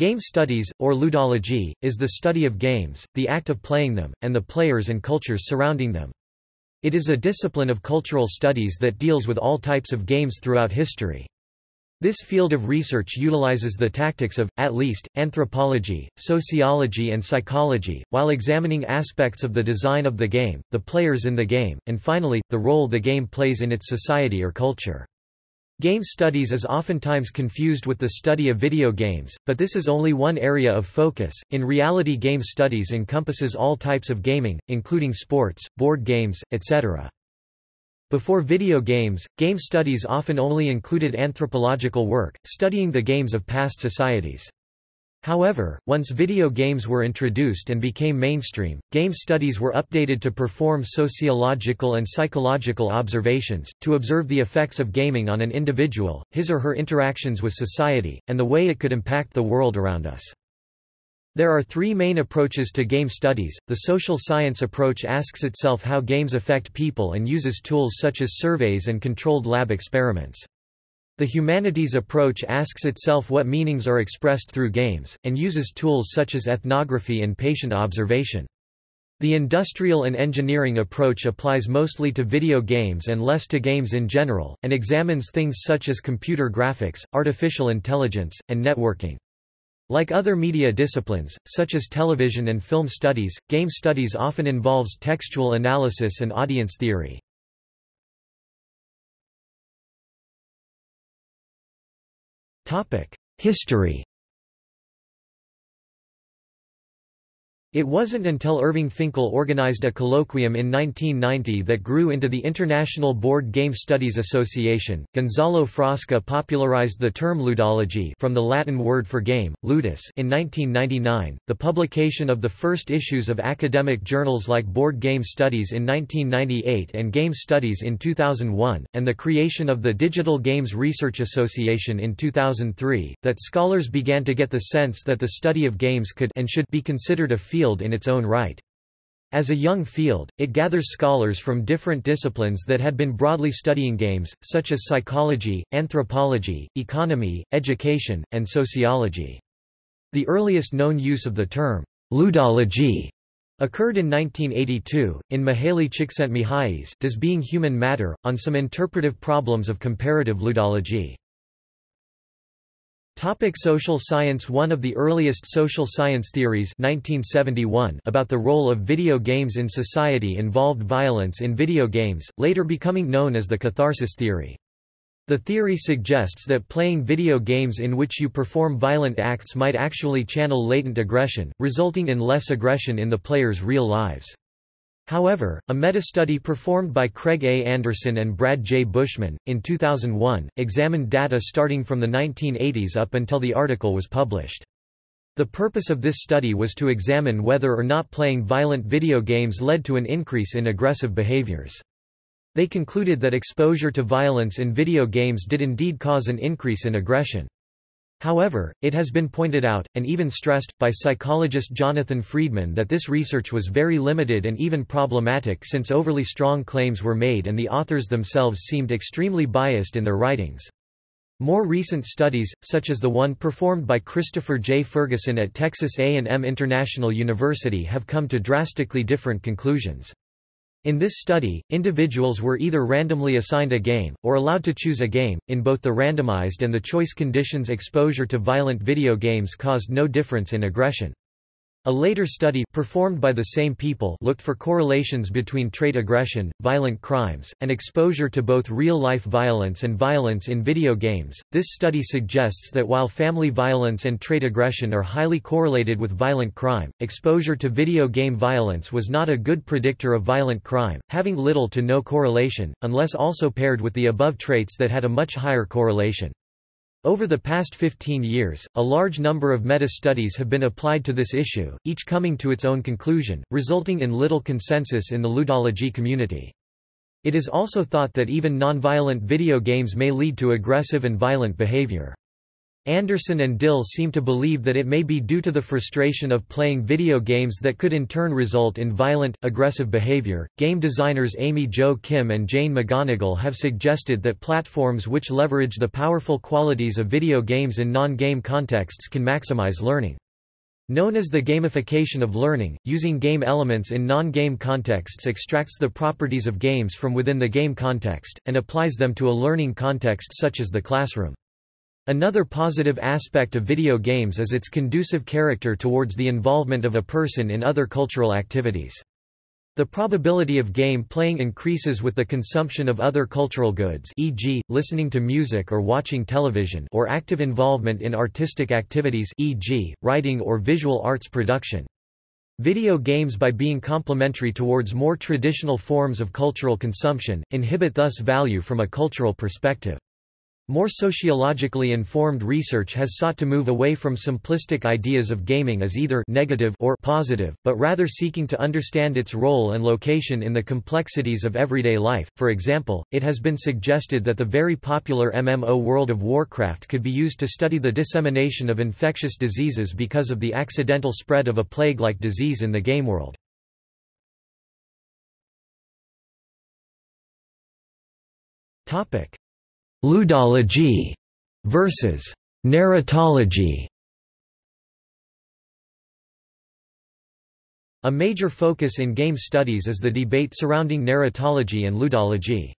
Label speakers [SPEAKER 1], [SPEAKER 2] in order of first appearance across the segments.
[SPEAKER 1] Game studies, or ludology, is the study of games, the act of playing them, and the players and cultures surrounding them. It is a discipline of cultural studies that deals with all types of games throughout history. This field of research utilizes the tactics of, at least, anthropology, sociology and psychology, while examining aspects of the design of the game, the players in the game, and finally, the role the game plays in its society or culture. Game studies is oftentimes confused with the study of video games, but this is only one area of focus. In reality, game studies encompasses all types of gaming, including sports, board games, etc. Before video games, game studies often only included anthropological work, studying the games of past societies. However, once video games were introduced and became mainstream, game studies were updated to perform sociological and psychological observations, to observe the effects of gaming on an individual, his or her interactions with society, and the way it could impact the world around us. There are three main approaches to game studies. The social science approach asks itself how games affect people and uses tools such as surveys and controlled lab experiments. The humanities approach asks itself what meanings are expressed through games, and uses tools such as ethnography and patient observation. The industrial and engineering approach applies mostly to video games and less to games in general, and examines things such as computer graphics, artificial intelligence, and networking. Like other media disciplines, such as television and film studies, game studies often involves textual analysis and audience theory. History It wasn't until Irving Finkel organized a colloquium in 1990 that grew into the International Board Game Studies Association. Gonzalo Frasca popularized the term ludology from the Latin word for game, ludus, in 1999. The publication of the first issues of academic journals like Board Game Studies in 1998 and Game Studies in 2001, and the creation of the Digital Games Research Association in 2003, that scholars began to get the sense that the study of games could and should be considered a field field in its own right. As a young field, it gathers scholars from different disciplines that had been broadly studying games, such as psychology, anthropology, economy, education, and sociology. The earliest known use of the term, ludology, occurred in 1982, in Mihaly Csikszentmihalyi's Does Being Human Matter? on some interpretive problems of comparative ludology. Topic social science One of the earliest social science theories 1971 about the role of video games in society involved violence in video games, later becoming known as the catharsis theory. The theory suggests that playing video games in which you perform violent acts might actually channel latent aggression, resulting in less aggression in the player's real lives. However, a meta-study performed by Craig A. Anderson and Brad J. Bushman, in 2001, examined data starting from the 1980s up until the article was published. The purpose of this study was to examine whether or not playing violent video games led to an increase in aggressive behaviors. They concluded that exposure to violence in video games did indeed cause an increase in aggression. However, it has been pointed out, and even stressed, by psychologist Jonathan Freedman that this research was very limited and even problematic since overly strong claims were made and the authors themselves seemed extremely biased in their writings. More recent studies, such as the one performed by Christopher J. Ferguson at Texas A&M International University have come to drastically different conclusions. In this study, individuals were either randomly assigned a game, or allowed to choose a game. In both the randomized and the choice conditions exposure to violent video games caused no difference in aggression. A later study performed by the same people looked for correlations between trait aggression, violent crimes, and exposure to both real-life violence and violence in video games. This study suggests that while family violence and trait aggression are highly correlated with violent crime, exposure to video game violence was not a good predictor of violent crime, having little to no correlation, unless also paired with the above traits that had a much higher correlation. Over the past 15 years, a large number of meta-studies have been applied to this issue, each coming to its own conclusion, resulting in little consensus in the ludology community. It is also thought that even nonviolent video games may lead to aggressive and violent behavior. Anderson and Dill seem to believe that it may be due to the frustration of playing video games that could in turn result in violent, aggressive behavior. Game designers Amy Jo Kim and Jane McGonigal have suggested that platforms which leverage the powerful qualities of video games in non game contexts can maximize learning. Known as the gamification of learning, using game elements in non-game contexts extracts the properties of games from within the game context, and applies them to a learning context such as the classroom. Another positive aspect of video games is its conducive character towards the involvement of a person in other cultural activities. The probability of game playing increases with the consumption of other cultural goods e.g., listening to music or watching television or active involvement in artistic activities e.g., writing or visual arts production. Video games by being complementary towards more traditional forms of cultural consumption, inhibit thus value from a cultural perspective. More sociologically informed research has sought to move away from simplistic ideas of gaming as either negative or positive, but rather seeking to understand its role and location in the complexities of everyday life. For example, it has been suggested that the very popular MMO World of Warcraft could be used to study the dissemination of infectious diseases because of the accidental spread of a plague-like disease in the game world. Topic: Ludology versus narratology. A major focus in game studies is the debate surrounding narratology and ludology.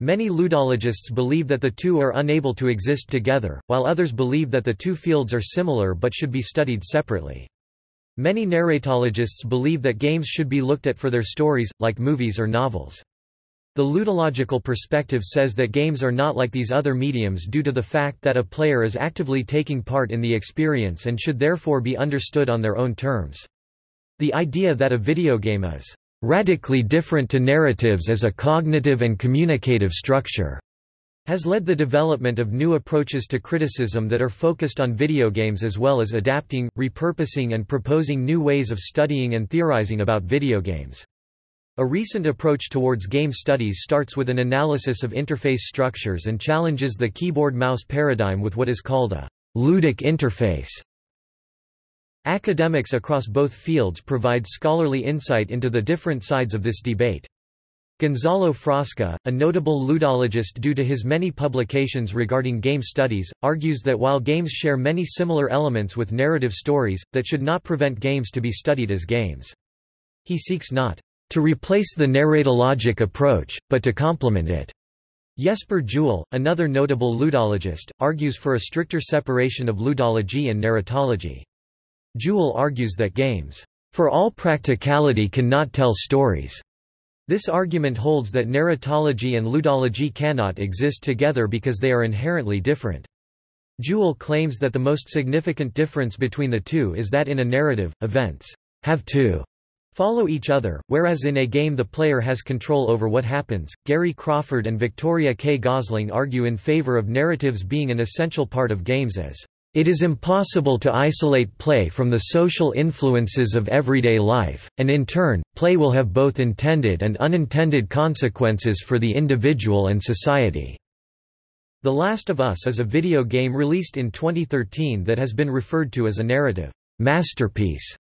[SPEAKER 1] Many ludologists believe that the two are unable to exist together, while others believe that the two fields are similar but should be studied separately. Many narratologists believe that games should be looked at for their stories, like movies or novels. The ludological perspective says that games are not like these other mediums due to the fact that a player is actively taking part in the experience and should therefore be understood on their own terms. The idea that a video game is radically different to narratives as a cognitive and communicative structure has led the development of new approaches to criticism that are focused on video games as well as adapting, repurposing and proposing new ways of studying and theorizing about video games. A recent approach towards game studies starts with an analysis of interface structures and challenges the keyboard-mouse paradigm with what is called a ludic interface. Academics across both fields provide scholarly insight into the different sides of this debate. Gonzalo Frasca, a notable ludologist due to his many publications regarding game studies, argues that while games share many similar elements with narrative stories, that should not prevent games to be studied as games. He seeks not to replace the narratologic approach, but to complement it. Jesper Juul, another notable ludologist, argues for a stricter separation of ludology and narratology. Juul argues that games, for all practicality cannot tell stories. This argument holds that narratology and ludology cannot exist together because they are inherently different. Juul claims that the most significant difference between the two is that in a narrative, events have to follow each other, whereas in a game the player has control over what happens. Gary Crawford and Victoria K. Gosling argue in favor of narratives being an essential part of games as it is impossible to isolate play from the social influences of everyday life, and in turn, play will have both intended and unintended consequences for the individual and society. The Last of Us is a video game released in 2013 that has been referred to as a narrative masterpiece.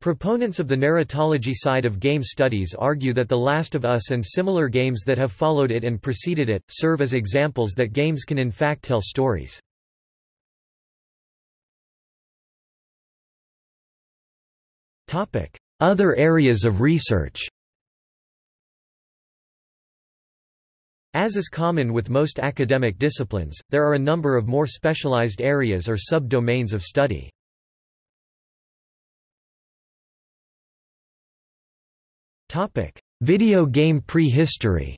[SPEAKER 1] Proponents of the narratology side of game studies argue that The Last of Us and similar games that have followed it and preceded it, serve as examples that games can in fact tell stories. Other areas of research As is common with most academic disciplines, there are a number of more specialized areas or sub-domains of study. Topic: Video game prehistory.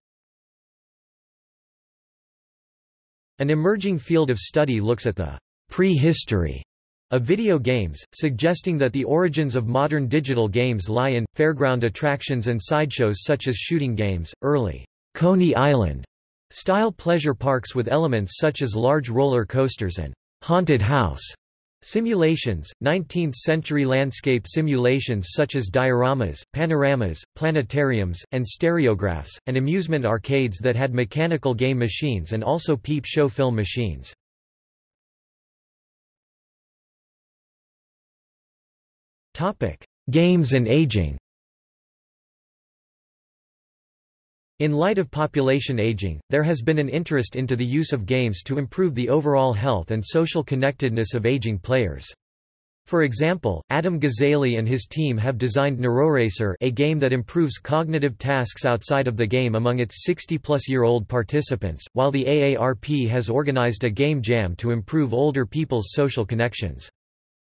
[SPEAKER 1] An emerging field of study looks at the prehistory of video games, suggesting that the origins of modern digital games lie in fairground attractions and sideshows such as shooting games, early Coney Island style pleasure parks with elements such as large roller coasters and haunted house Simulations, 19th-century landscape simulations such as dioramas, panoramas, planetariums, and stereographs, and amusement arcades that had mechanical game machines and also peep show film machines. Games and aging In light of population aging, there has been an interest into the use of games to improve the overall health and social connectedness of aging players. For example, Adam Gazzaley and his team have designed NeuroRacer a game that improves cognitive tasks outside of the game among its 60-plus-year-old participants, while the AARP has organized a game jam to improve older people's social connections.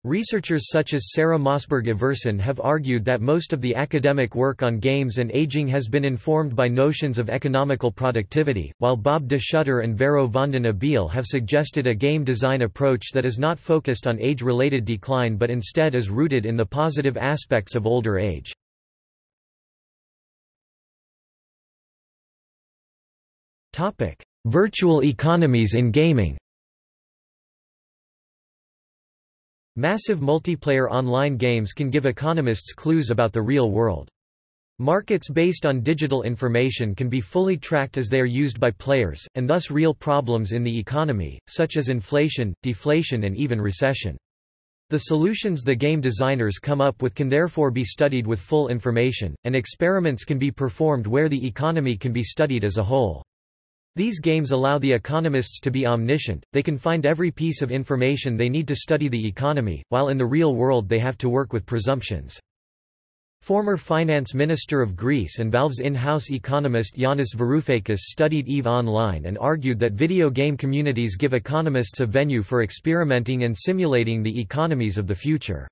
[SPEAKER 1] Researchers such as Sarah Mossberg Iversen have argued that most of the academic work on games and aging has been informed by notions of economical productivity, while Bob de Schutter and Vero van den Abele have suggested a game design approach that is not focused on age-related decline but instead is rooted in the positive aspects of older age. Virtual economies in gaming Massive multiplayer online games can give economists clues about the real world. Markets based on digital information can be fully tracked as they are used by players, and thus real problems in the economy, such as inflation, deflation and even recession. The solutions the game designers come up with can therefore be studied with full information, and experiments can be performed where the economy can be studied as a whole. These games allow the economists to be omniscient, they can find every piece of information they need to study the economy, while in the real world they have to work with presumptions. Former finance minister of Greece and Valve's in-house economist Yanis Varoufakis studied EVE Online and argued that video game communities give economists a venue for experimenting and simulating the economies of the future.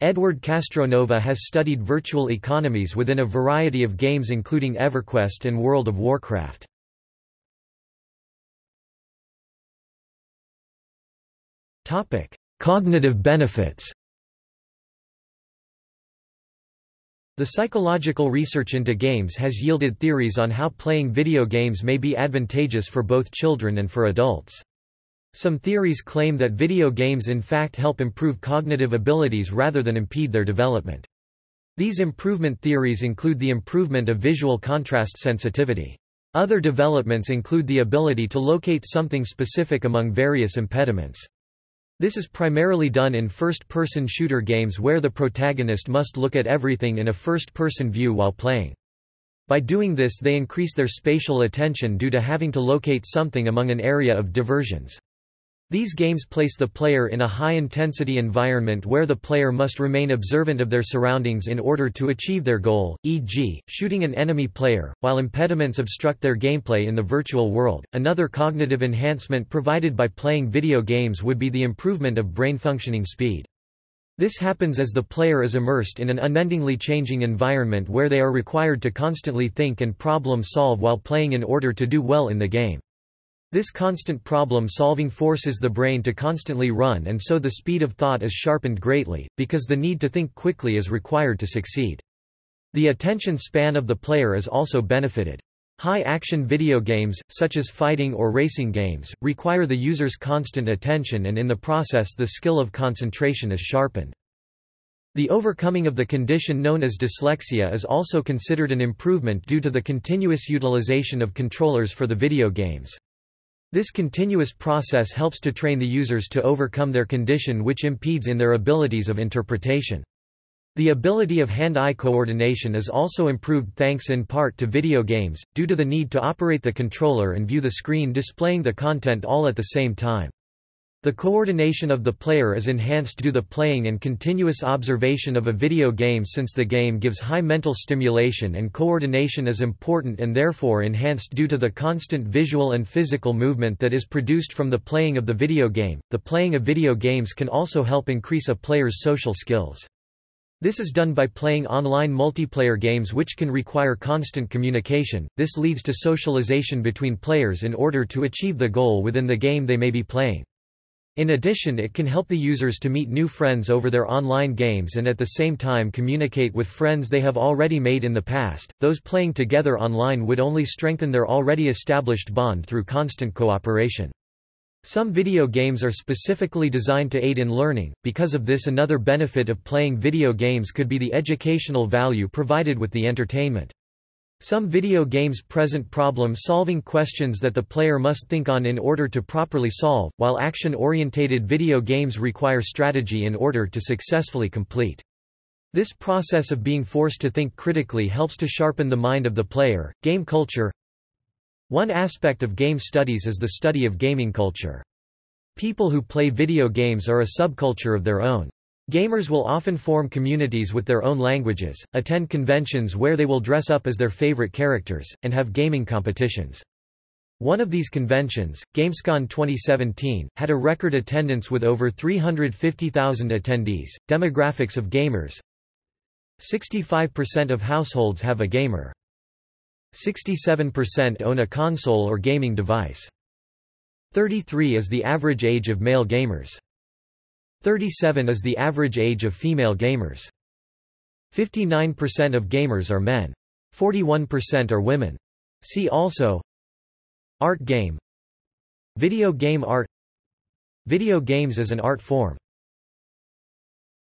[SPEAKER 1] Edward Castronova has studied virtual economies within a variety of games including EverQuest and World of Warcraft. Cognitive benefits The psychological research into games has yielded theories on how playing video games may be advantageous for both children and for adults. Some theories claim that video games in fact help improve cognitive abilities rather than impede their development. These improvement theories include the improvement of visual contrast sensitivity. Other developments include the ability to locate something specific among various impediments. This is primarily done in first-person shooter games where the protagonist must look at everything in a first-person view while playing. By doing this they increase their spatial attention due to having to locate something among an area of diversions. These games place the player in a high-intensity environment where the player must remain observant of their surroundings in order to achieve their goal, e.g., shooting an enemy player, while impediments obstruct their gameplay in the virtual world. Another cognitive enhancement provided by playing video games would be the improvement of brain functioning speed. This happens as the player is immersed in an unendingly changing environment where they are required to constantly think and problem solve while playing in order to do well in the game. This constant problem-solving forces the brain to constantly run and so the speed of thought is sharpened greatly, because the need to think quickly is required to succeed. The attention span of the player is also benefited. High-action video games, such as fighting or racing games, require the user's constant attention and in the process the skill of concentration is sharpened. The overcoming of the condition known as dyslexia is also considered an improvement due to the continuous utilization of controllers for the video games. This continuous process helps to train the users to overcome their condition which impedes in their abilities of interpretation. The ability of hand-eye coordination is also improved thanks in part to video games, due to the need to operate the controller and view the screen displaying the content all at the same time. The coordination of the player is enhanced due to the playing and continuous observation of a video game since the game gives high mental stimulation and coordination is important and therefore enhanced due to the constant visual and physical movement that is produced from the playing of the video game. The playing of video games can also help increase a player's social skills. This is done by playing online multiplayer games which can require constant communication. This leads to socialization between players in order to achieve the goal within the game they may be playing. In addition it can help the users to meet new friends over their online games and at the same time communicate with friends they have already made in the past. Those playing together online would only strengthen their already established bond through constant cooperation. Some video games are specifically designed to aid in learning, because of this another benefit of playing video games could be the educational value provided with the entertainment. Some video games present problem-solving questions that the player must think on in order to properly solve, while action-orientated video games require strategy in order to successfully complete. This process of being forced to think critically helps to sharpen the mind of the player. Game culture One aspect of game studies is the study of gaming culture. People who play video games are a subculture of their own. Gamers will often form communities with their own languages, attend conventions where they will dress up as their favorite characters, and have gaming competitions. One of these conventions, Gamescom 2017, had a record attendance with over 350,000 attendees. Demographics of gamers 65% of households have a gamer. 67% own a console or gaming device. 33 is the average age of male gamers. 37 is the average age of female gamers. 59% of gamers are men. 41% are women. See also Art game Video game art Video games as an art form